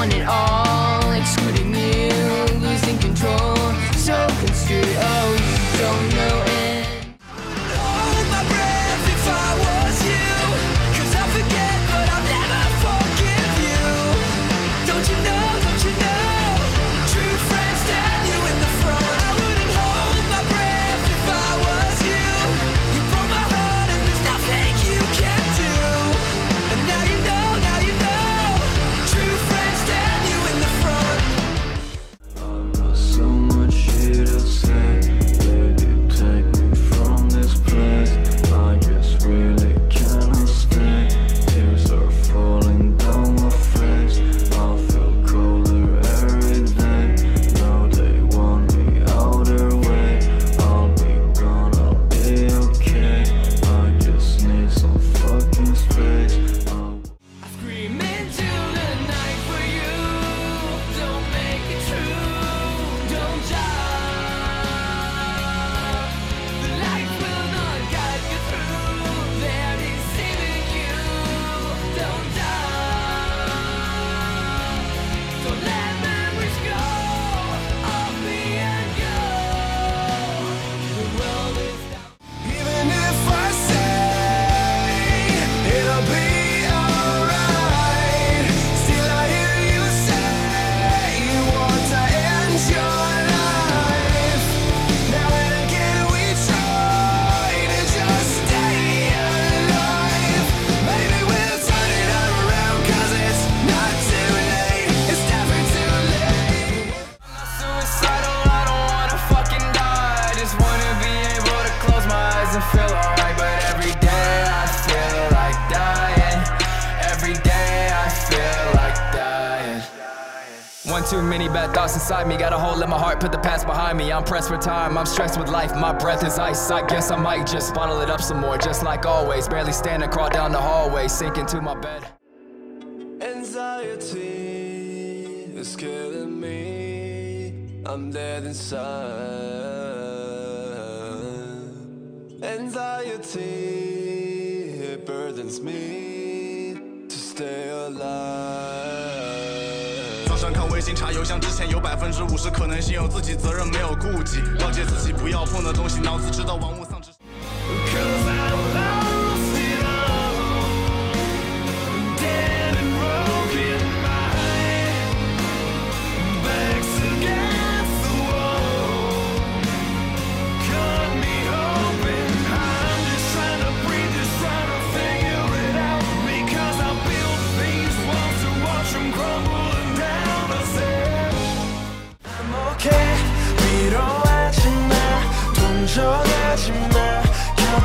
Want it all. doesn't feel alright, but every day I feel like dying. Every day I feel like dying. One too many bad thoughts inside me. Got a hole in my heart, put the past behind me. I'm pressed for time, I'm stressed with life. My breath is ice. I guess I might just bottle it up some more, just like always. Barely standing, crawl down the hallway, sink into my bed. Anxiety is killing me. I'm dead inside. see it burdens me to stay alive。早上看微信查邮箱之前有百分之五十可能性，有自己责任没有顾忌，了解自己不要碰的东西，脑子知道玩物丧志。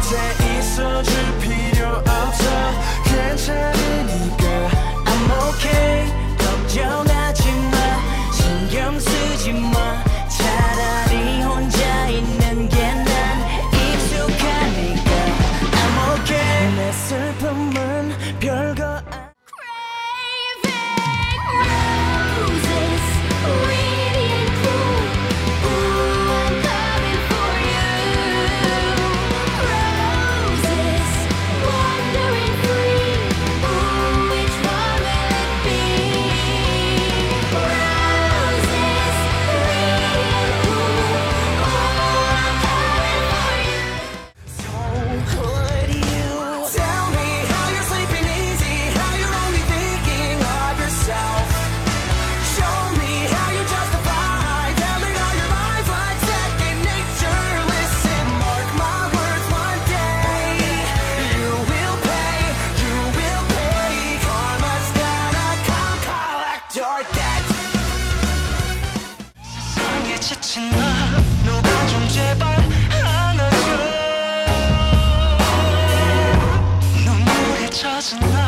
곁에 있어줄 필요 없어. 괜찮아. tonight.